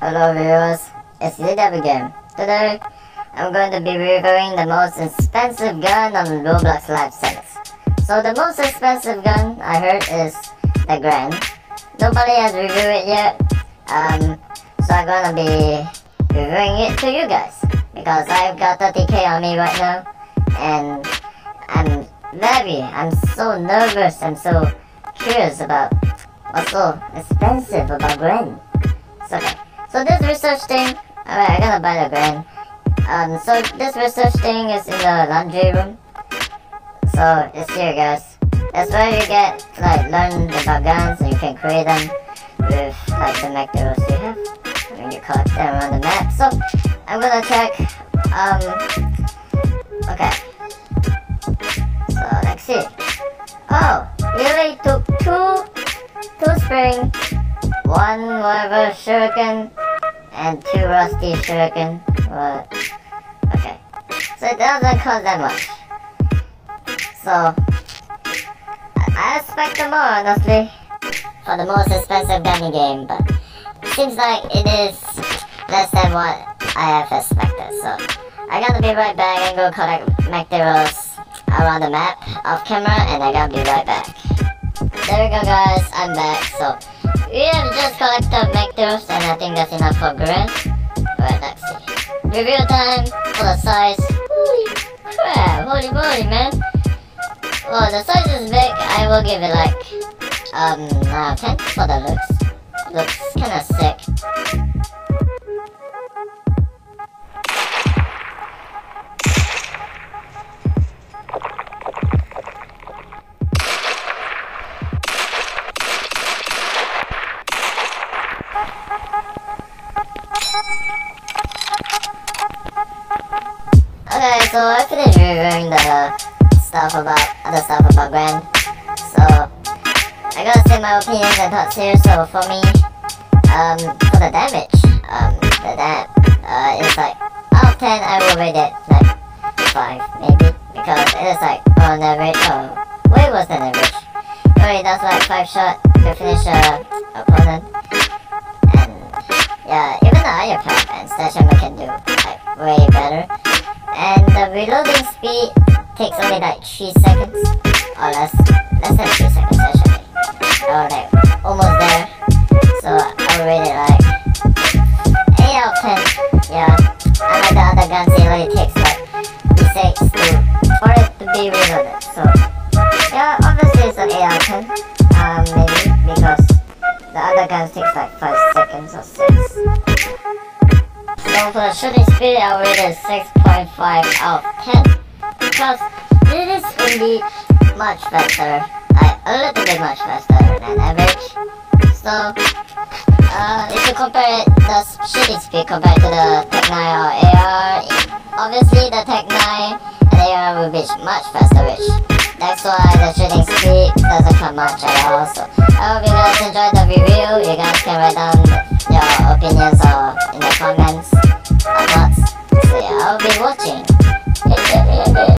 Hello viewers, it's ZW again. Today, I'm going to be reviewing the most expensive gun on Roblox Live 6. So the most expensive gun I heard is the Garand. Nobody has reviewed it yet, um, so I'm gonna be reviewing it to you guys. Because I've got 30k on me right now, and I'm very, I'm so nervous, I'm so curious about what's so expensive about Garand. So, okay. So this research thing, alright, I gotta buy the Garand. Um, so this research thing is in the laundry room. So it's here guys. That's where you get like learn about guns and you can create them with like the materials you have. And you collect them on the map. So I'm gonna check um okay. So let's see. Oh, you already took two two spring, one whatever shuriken and two rusty shuriken. What? Okay. So it doesn't cost that much. So I expect more honestly for the most expensive gunny game, but seems like it is less than what I have expected. So I gotta be right back and go collect materials around the map off camera and I gotta be right back. There we go guys, I'm back. So we have just collected materials and I think that's enough for Garand. Alright, let's see. Review time for the size. Holy crap, holy moly man. Well, the size is big. I will give it like um uh, 10 for the looks. Looks kinda sick. Okay, so I finished reviewing the stuff about other stuff about Garand. So I gotta say my opinions and thoughts here. So for me, um, for the damage, um, the that uh, is like out of ten, I will rate it like five maybe because it is like on average, oh, way worse than average. It does like five shot to finish a opponent, and yeah, even the higher cap and ammo can do like way better. And the reloading speed takes only like 3 seconds or less, less than 3 seconds actually. Or like almost there. So I'll rate it like 8 out of 10. Yeah, unlike the other guns it only takes like 6 to, for it to be reloaded. So yeah, obviously it's an 8 out of 10. Um, maybe because the other guns takes like 5 seconds or 6. For the shooting speed, I'll rate it 6.5 out of 10 because this it is indeed much faster, like a little bit much faster than average. So uh, if you compare it, the shooting speed compared to the Tech 9 or AR, obviously the Tech 9 and AR will be much faster, which that's why the shooting speed doesn't come much at all. So I hope you guys enjoyed the review. You guys can write down your opinions or in the comments watching.